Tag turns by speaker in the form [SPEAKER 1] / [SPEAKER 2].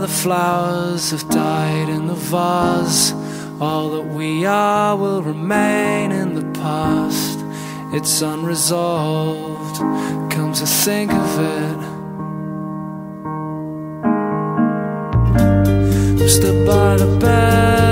[SPEAKER 1] The flowers have died in the vase. All that we are will remain in the past. It's unresolved, come to think of it. Stood by the bed